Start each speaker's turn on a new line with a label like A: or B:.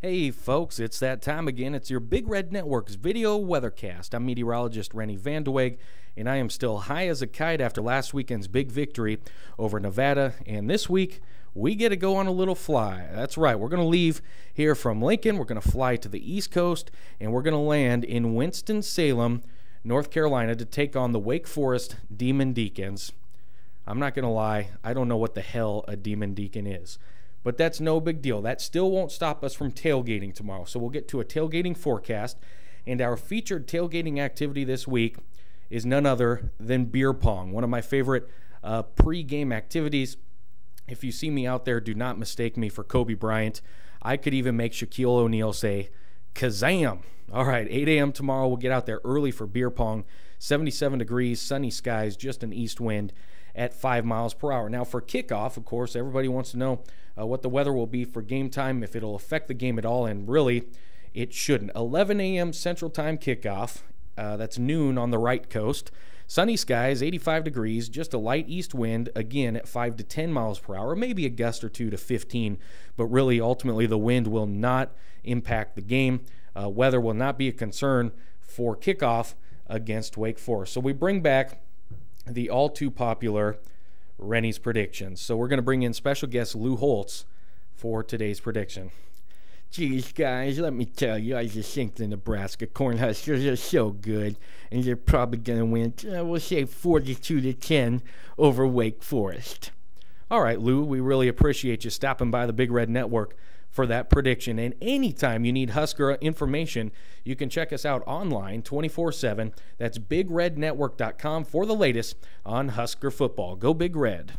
A: Hey folks, it's that time again. It's your Big Red Network's video weathercast. I'm meteorologist Rennie Van de Weeg, and I am still high as a kite after last weekend's big victory over Nevada. And this week, we get to go on a little fly. That's right, we're going to leave here from Lincoln. We're going to fly to the East Coast, and we're going to land in Winston-Salem, North Carolina, to take on the Wake Forest Demon Deacons. I'm not going to lie, I don't know what the hell a Demon Deacon is. But that's no big deal. That still won't stop us from tailgating tomorrow. So we'll get to a tailgating forecast. And our featured tailgating activity this week is none other than beer pong, one of my favorite uh, pre-game activities. If you see me out there, do not mistake me for Kobe Bryant. I could even make Shaquille O'Neal say, Kazam! All right, 8 a.m. tomorrow. We'll get out there early for beer pong. 77 degrees, sunny skies, just an east wind at 5 miles per hour. Now, for kickoff, of course, everybody wants to know uh, what the weather will be for game time, if it'll affect the game at all, and really, it shouldn't. 11 a.m. Central Time kickoff. Uh, that's noon on the right coast. Sunny skies, 85 degrees, just a light east wind, again at 5 to 10 miles per hour, maybe a gust or two to 15, but really, ultimately, the wind will not impact the game. Uh, weather will not be a concern for kickoff against Wake Forest. So we bring back the all too popular Rennie's predictions. So we're going to bring in special guest Lou Holtz for today's prediction.
B: Geez, guys, let me tell you, I just think the Nebraska Cornhuskers are so good, and they're probably going to win, uh, we'll say 42 to 10 over Wake Forest.
A: All right, Lou, we really appreciate you stopping by the Big Red Network for that prediction. And anytime you need Husker information, you can check us out online 24 7. That's bigrednetwork.com for the latest on Husker football. Go Big Red.